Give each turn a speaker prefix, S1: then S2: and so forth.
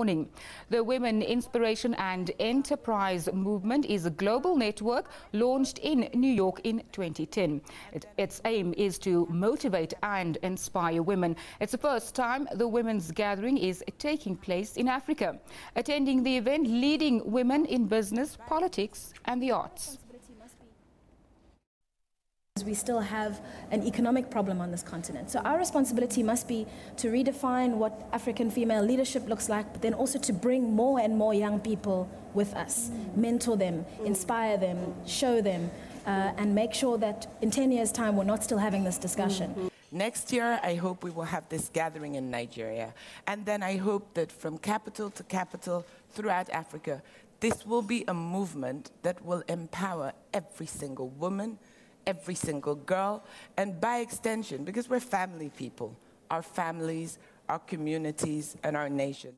S1: morning. The Women Inspiration and Enterprise Movement is a global network launched in New York in 2010. It, its aim is to motivate and inspire women. It's the first time the women's gathering is taking place in Africa. Attending the event, leading women in business, politics and the arts.
S2: We still have an economic problem on this continent. So our responsibility must be to redefine what African female leadership looks like, but then also to bring more and more young people with us, mentor them, inspire them, show them, uh, and make sure that in 10 years' time we're not still having this discussion.
S3: Next year, I hope we will have this gathering in Nigeria. And then I hope that from capital to capital throughout Africa, this will be a movement that will empower every single woman, every single girl, and by extension, because we're family people, our families, our communities, and our nation.